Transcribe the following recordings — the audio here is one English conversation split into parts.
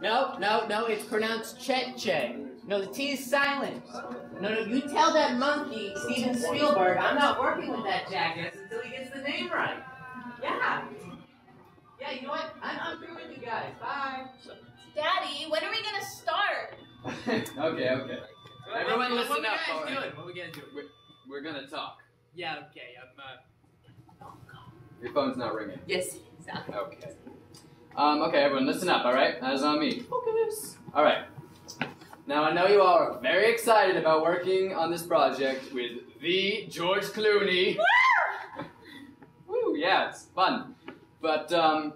No, no, no, it's pronounced Che. No, the T is silent. No, no, you tell that monkey, Steven Spielberg, I'm not working with that jackass until he gets the name right. Yeah. Yeah, you know what? I'm, I'm through with you guys. Bye. Daddy, when are we gonna start? okay, okay. Everyone listen what up, What are we right? guys doing? What we guys doing? We're, we're gonna talk. Yeah, okay. I'm, uh... Your phone's not ringing. Yes, exactly. Okay. Um, okay, everyone, listen up, alright? That is on me. Focus. Alright. Now, I know you all are very excited about working on this project with the George Clooney. Woo, yeah, it's fun. But, um,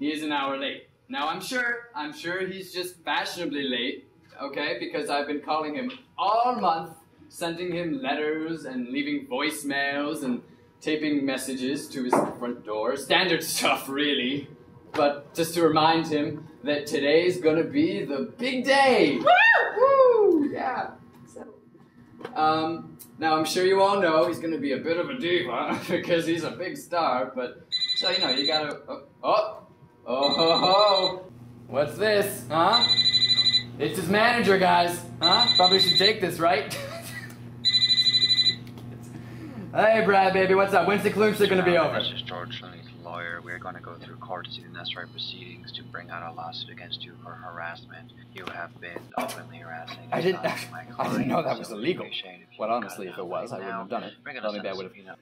he is an hour late. Now, I'm sure, I'm sure he's just fashionably late, okay? Because I've been calling him all month, sending him letters and leaving voicemails and taping messages to his front door. Standard stuff, really. But just to remind him that today's gonna be the big day. Woo! Yeah. So, um, now I'm sure you all know he's gonna be a bit of a diva because he's a big star. But so you know, you gotta. Oh, oh, oh, ho, ho. What's this, huh? It's his manager, guys. Huh? Probably should take this, right? hey, Brad, baby, what's up? When's the Klunster gonna be over? This is George Clooney's lawyer. We're going to go through court to the necessary proceedings to bring out a lawsuit against you for harassment. You have been openly harassing. I didn't- my client, I didn't know that was so we'd illegal. appreciate if you Well, honestly, if it was, I wouldn't have done it. Bring it Tell me in would have- subpoena.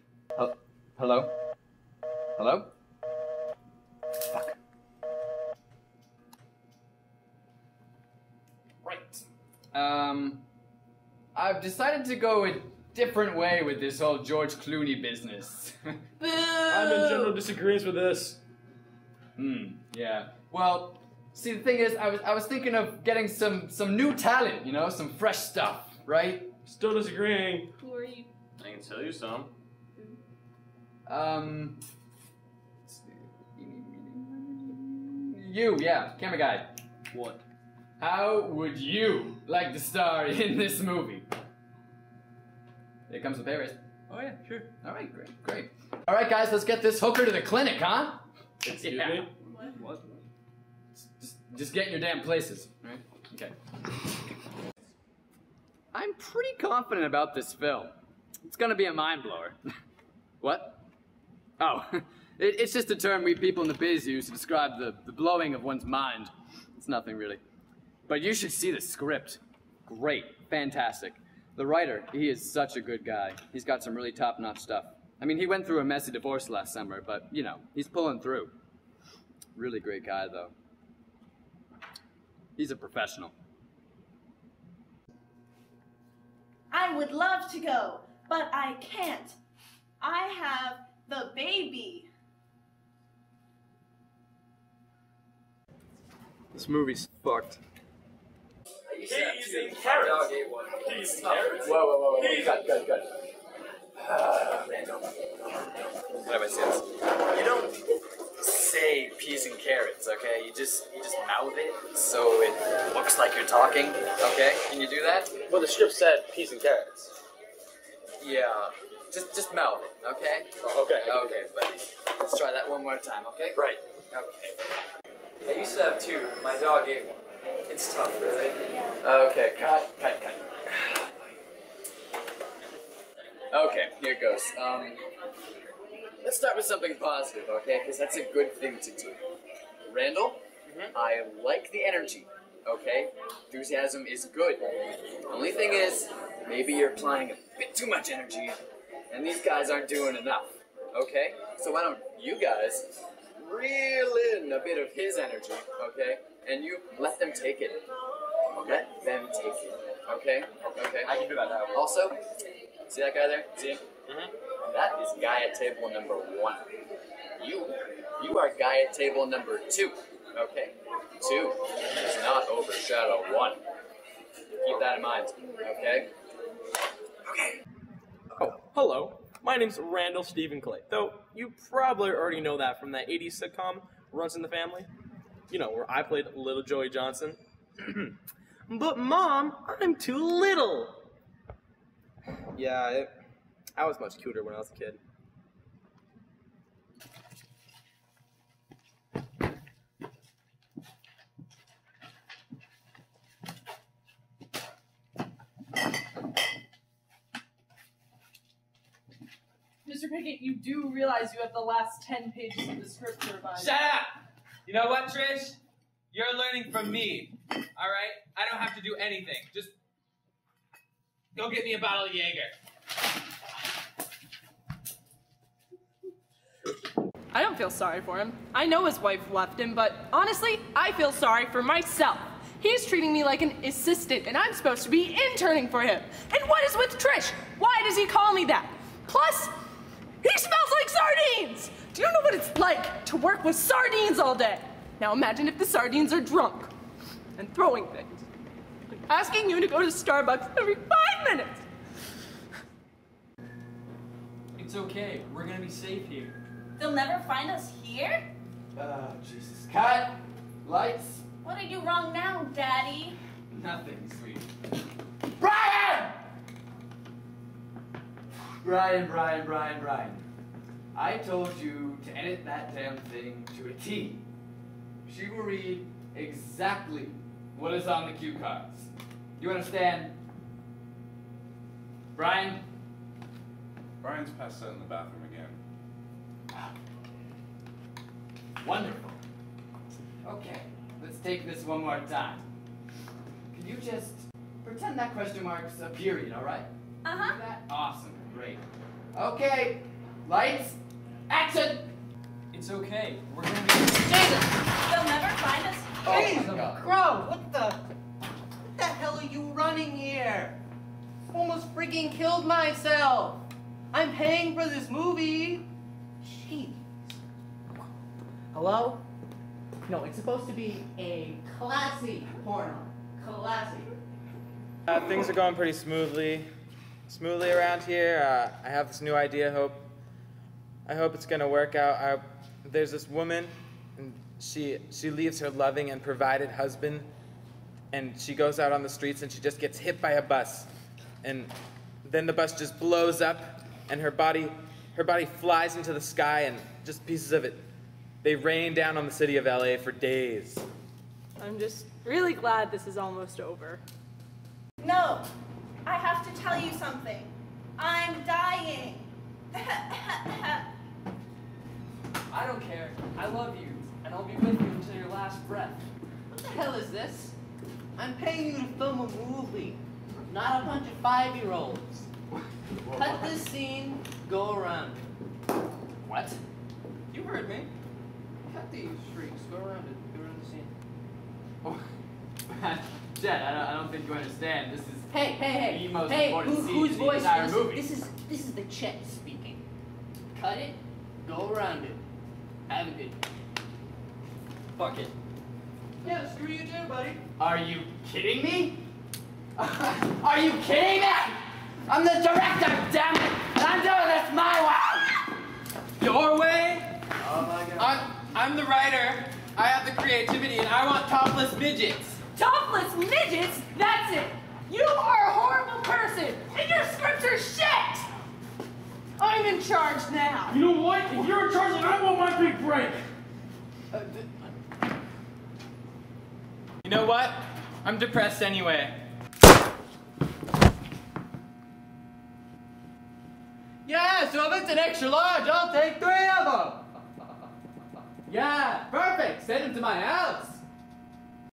Hello? Hello? Fuck. Right. Um, I've decided to go a different way with this whole George Clooney business. Boo! I'm in general disagreement with this. Hmm. Yeah. Well, see, the thing is, I was I was thinking of getting some some new talent. You know, some fresh stuff, right? Still disagreeing. Who are you? I can tell you some. Um. You, yeah, camera guy. What? How would you like to star in this movie? Here comes the pay raise. Oh yeah, sure. All right, great, great. All right, guys, let's get this hooker to the clinic, huh? Excuse Yeah. me. What? Just, just get in your damn places, all right? Okay. I'm pretty confident about this film. It's gonna be a mind blower. what? Oh, it, it's just a term we people in the biz use to describe the, the blowing of one's mind. It's nothing really. But you should see the script. Great, fantastic. The writer, he is such a good guy. He's got some really top notch stuff. I mean, he went through a messy divorce last summer, but, you know, he's pulling through. Really great guy, though. He's a professional. I would love to go, but I can't. I have the baby. This movie's fucked. He's eating carrots. He's eating carrots. Whoa, whoa, whoa, whoa. Good, good, good. What have I said? You don't say peas and carrots, okay? You just you just mouth it so it looks like you're talking, okay? Can you do that? Well, the script said peas and carrots. Yeah. Just just mouth it, okay? Oh, okay. Okay, buddy. Let's try that one more time, okay? Right. Okay. I used to have two. My dog ate one. It's tough, really. Okay, cut, cut, cut. Okay, here it goes. Um, let's start with something positive, okay? Because that's a good thing to do. Randall, I like the energy, okay? Enthusiasm is good. Only thing is, maybe you're applying a bit too much energy, and these guys aren't doing enough, okay? So why don't you guys reel in a bit of his energy, okay? And you let them take it. Let them take it, okay? Okay. I can do that now. Also, see that guy there? See him? That is guy at table number one. You, you are guy at table number two. Okay? Two does not overshadow one. Keep that in mind. Okay? Okay? Oh, hello. My name's Randall Stephen Clay. Though you probably already know that from that 80s sitcom, Runs in the Family. You know, where I played Little Joey Johnson. but, Mom, I'm too little. Yeah, it, I was much cuter when I was a kid. Cricket, you do realize you have the last 10 pages of the scripture by Shut up! You know what, Trish? You're learning from me. Alright? I don't have to do anything. Just go get me a bottle of Jaeger. I don't feel sorry for him. I know his wife left him, but honestly, I feel sorry for myself. He's treating me like an assistant, and I'm supposed to be interning for him. And what is with Trish? Why does he call me that? Plus, he smells like sardines! Do you know what it's like to work with sardines all day? Now imagine if the sardines are drunk and throwing things. and Asking you to go to Starbucks every five minutes. It's okay. We're gonna be safe here. They'll never find us here? Oh, Jesus. Cut! Lights! What did I do wrong now, Daddy? Nothing, sweet. Bryan, Bryan, Bryan, Bryan. I told you to edit that damn thing to a T. She will read exactly what is on the cue cards. You understand? Bryan? Bryan's passed out in the bathroom again. Wonderful. Okay, let's take this one more time. Can you just pretend that question mark's a period, alright? Uh-huh. That? Awesome, great. Okay, lights, action! It's okay. We're gonna be. They'll never find us Oh here? Crow, what the? What the hell are you running here? Almost freaking killed myself. I'm paying for this movie. Jeez. Hello? No, it's supposed to be a classy porno. Classy. Uh, things are going pretty smoothly, smoothly around here. Uh, I have this new idea. Hope, I hope it's gonna work out. I, there's this woman, and she she leaves her loving and provided husband, and she goes out on the streets and she just gets hit by a bus, and then the bus just blows up, and her body her body flies into the sky, and just pieces of it, they rain down on the city of LA for days. I'm just really glad this is almost over. No. I have to tell you something. I'm dying. I don't care. I love you, and I'll be with you until your last breath. What the hell is this? I'm paying you to film a movie, not a bunch of five-year-olds. Cut this scene, go around. What? You heard me. Cut these shrieks, go around it, go around the scene. Oh, Chet, I don't, I don't think you understand. This is Hey, hey, hey, the most hey, important who, scene whose in the voice entire is movie. this? Is this is the Chet speaking. Cut it, go around it. Have a good. Fuck it. Yeah, screw you too, buddy. Are you kidding me? Are you kidding me? I'm the director, damn it! And I'm doing this my way! Your way? Oh my god. I'm, I'm the writer. I have the creativity, and I want topless midgets. Topless midgets? That's it! You are a horrible person, and your scripture's shit! I'm in charge now. You know what? If you're in charge, then I want my big break. Uh, You know what? I'm depressed anyway. Yeah, so if it's an extra large, I'll take three of them. Yeah, perfect. Send them to my house.